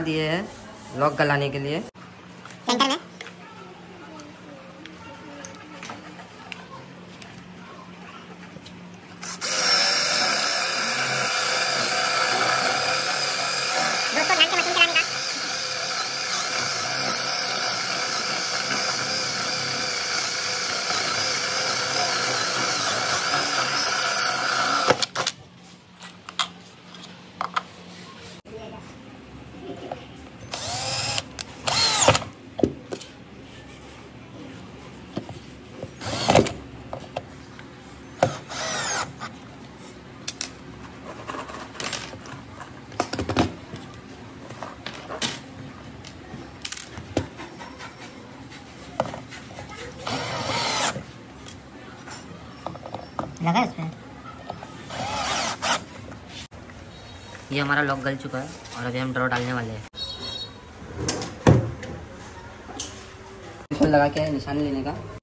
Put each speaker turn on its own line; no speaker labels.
दिए है लॉक गलाने के लिए।
सेंटर में? लगा इसमें? पर
ये हमारा लॉक गल चुका है और अभी हम ड्रॉ डालने वाले हैं। लगा के निशान लेने का।